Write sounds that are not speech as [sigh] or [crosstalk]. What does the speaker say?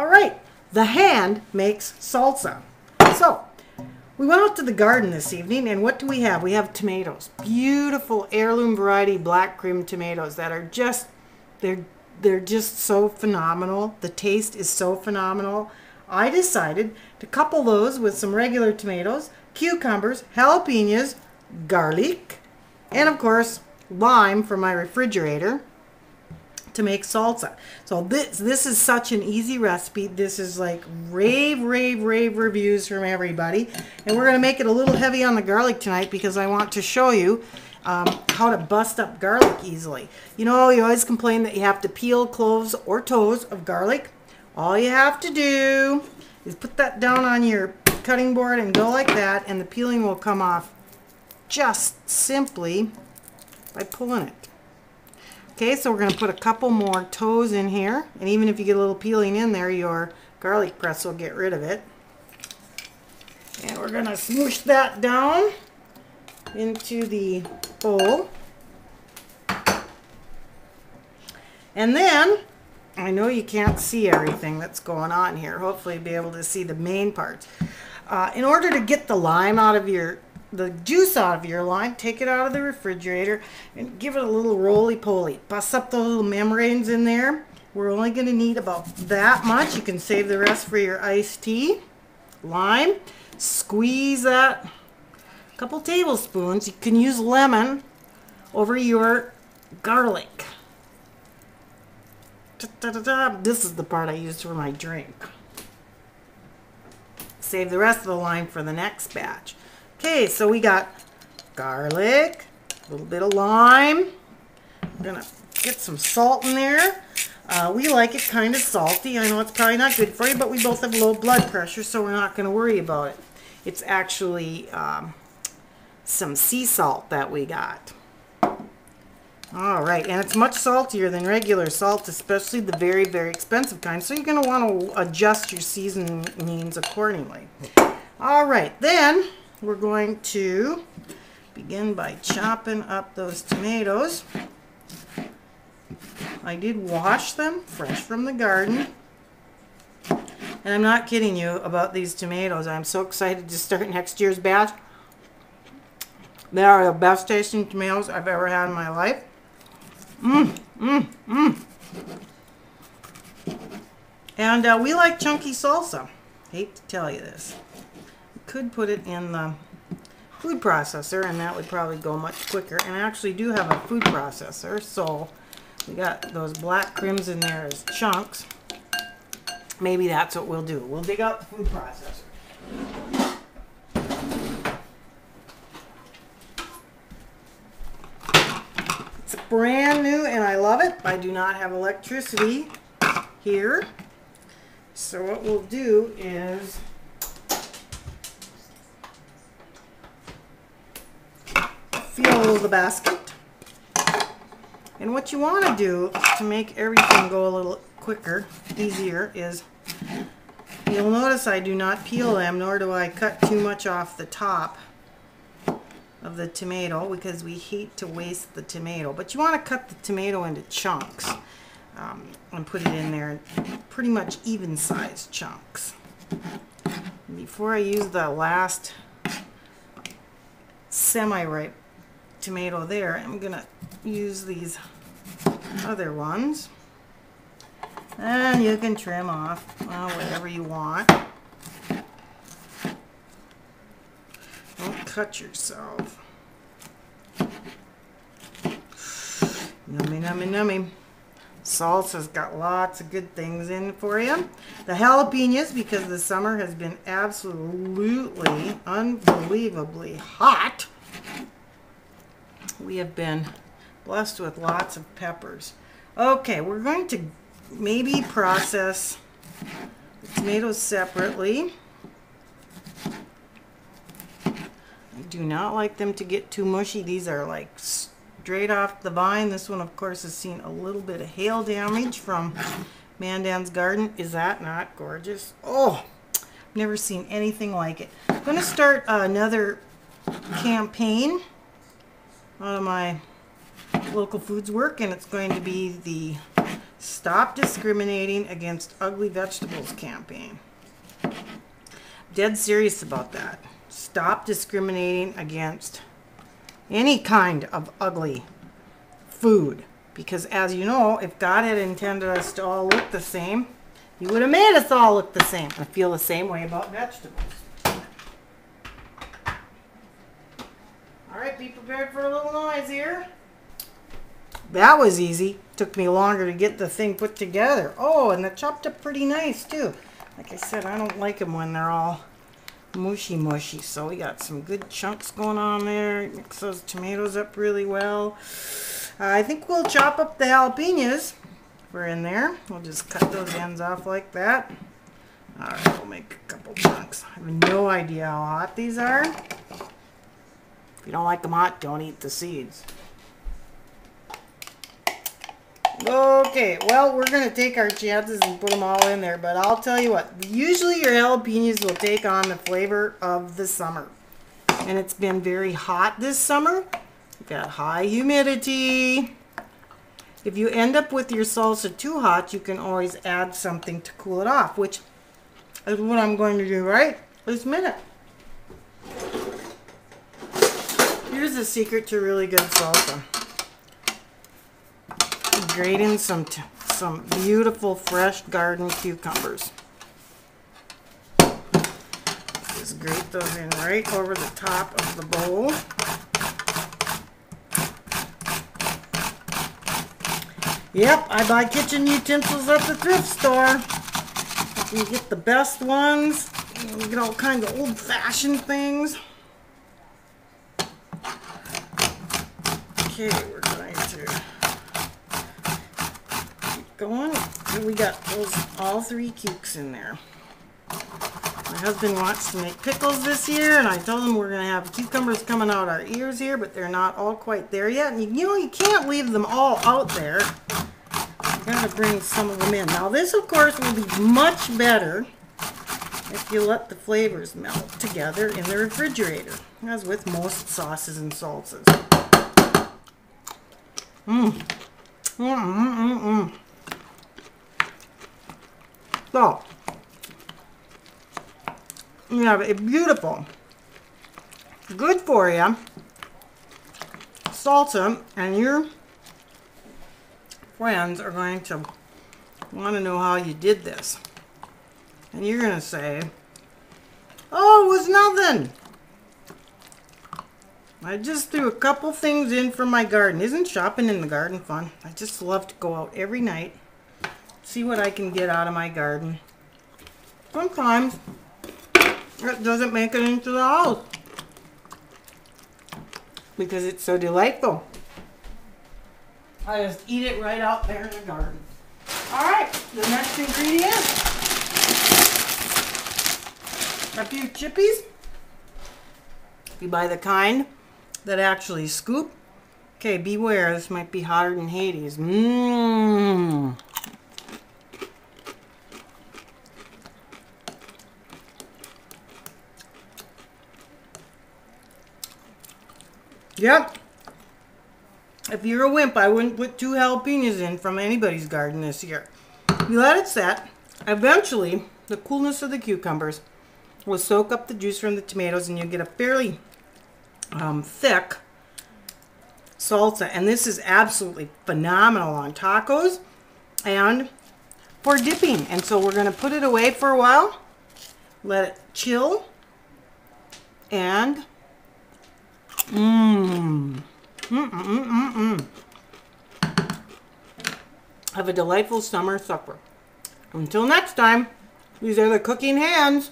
All right, the hand makes salsa. So, we went out to the garden this evening, and what do we have? We have tomatoes. Beautiful heirloom variety Black Krim tomatoes that are just, they're, they're just so phenomenal. The taste is so phenomenal. I decided to couple those with some regular tomatoes, cucumbers, jalapenos, garlic, and of course, lime for my refrigerator to make salsa. So this this is such an easy recipe. This is like rave, rave, rave reviews from everybody. And we're going to make it a little heavy on the garlic tonight because I want to show you um, how to bust up garlic easily. You know, you always complain that you have to peel cloves or toes of garlic. All you have to do is put that down on your cutting board and go like that and the peeling will come off just simply by pulling it. Okay, so we're going to put a couple more toes in here. And even if you get a little peeling in there, your garlic press will get rid of it. And we're going to smoosh that down into the bowl. And then, I know you can't see everything that's going on here. Hopefully you'll be able to see the main parts. Uh, in order to get the lime out of your the juice out of your lime, take it out of the refrigerator and give it a little roly-poly. Bust up those little membranes in there. We're only going to need about that much. You can save the rest for your iced tea. Lime. Squeeze that. A couple tablespoons. You can use lemon over your garlic. Da, da, da, this is the part I used for my drink. Save the rest of the lime for the next batch. Okay, so we got garlic, a little bit of lime. I'm gonna get some salt in there. Uh, we like it kind of salty. I know it's probably not good for you, but we both have low blood pressure, so we're not going to worry about it. It's actually um, some sea salt that we got. All right, and it's much saltier than regular salt, especially the very, very expensive kind. So you're going to want to adjust your seasonings accordingly. All right, then we're going to begin by chopping up those tomatoes. I did wash them fresh from the garden. And I'm not kidding you about these tomatoes. I'm so excited to start [laughs] next year's batch. They are the best tasting tomatoes I've ever had in my life. Mmm, mmm, mmm. And uh, we like chunky salsa. Hate to tell you this could put it in the food processor and that would probably go much quicker. And I actually do have a food processor, so we got those Black Krims in there as chunks. Maybe that's what we'll do. We'll dig out the food processor. It's brand new and I love it. I do not have electricity here. So what we'll do is fill the basket. And what you want to do to make everything go a little quicker, easier, is you'll notice I do not peel them, nor do I cut too much off the top of the tomato because we hate to waste the tomato. But you want to cut the tomato into chunks um, and put it in there pretty much even sized chunks. Before I use the last semi-ripe tomato there. I'm going to use these other ones. And you can trim off whatever you want. Don't cut yourself. Nummy, nummy, nummy. Salsa's got lots of good things in for you. The jalapenos, because the summer has been absolutely unbelievably hot we have been blessed with lots of peppers. Okay, we're going to maybe process the tomatoes separately. I do not like them to get too mushy. These are like straight off the vine. This one, of course, has seen a little bit of hail damage from Mandan's garden. Is that not gorgeous? Oh, never seen anything like it. I'm going to start another campaign out of my local foods work and it's going to be the Stop discriminating against ugly vegetables campaign. Dead serious about that. Stop discriminating against any kind of ugly food. Because as you know, if God had intended us to all look the same, he would have made us all look the same. I feel the same way about vegetables. All right, be prepared for a little noise here. That was easy. Took me longer to get the thing put together. Oh, and it chopped up pretty nice too. Like I said, I don't like them when they're all mushy mushy. So we got some good chunks going on there. Mix those tomatoes up really well. Uh, I think we'll chop up the jalapenos. We're in there. We'll just cut those ends off like that. All right, we'll make a couple chunks. I have no idea how hot these are. You don't like them hot, don't eat the seeds. Okay, well, we're going to take our chances and put them all in there. But I'll tell you what, usually your jalapenos will take on the flavor of the summer. And it's been very hot this summer. We've got high humidity. If you end up with your salsa too hot, you can always add something to cool it off, which is what I'm going to do right this minute. Here's the secret to really good salsa grate in some, some beautiful fresh garden cucumbers. Just grate those in right over the top of the bowl. Yep, I buy kitchen utensils at the thrift store. You get the best ones. You get all kinds of old-fashioned things. Okay, we're going to keep going. And we got those all three cukes in there. My husband wants to make pickles this year, and I told him we're going to have cucumbers coming out our ears here, but they're not all quite there yet. And you, you know, you can't leave them all out there. You got to bring some of them in. Now, this, of course, will be much better if you let the flavors melt together in the refrigerator, as with most sauces and salsas. Mmm. Mmm, mmm, mmm. So, you have a beautiful, good for you salsa, and your friends are going to want to know how you did this. And you're going to say, oh, it was nothing. I just threw a couple things in from my garden. Isn't shopping in the garden fun? I just love to go out every night see what I can get out of my garden. Sometimes it doesn't make it into the house because it's so delightful. I just eat it right out there in the garden. All right, the next ingredient, a few chippies. You buy the kind that actually scoop. Okay, beware, this might be hotter than Hades. Mmm. Yep. If you're a wimp, I wouldn't put two jalapenos in from anybody's garden this year. You let it set. Eventually, the coolness of the cucumbers will soak up the juice from the tomatoes and you get a fairly um, thick salsa. And this is absolutely phenomenal on tacos and for dipping. And so we're going to put it away for a while, let it chill, and Mmm. Mmm, mmm, mmm, mmm. Have a delightful summer supper. Until next time, these are the cooking hands.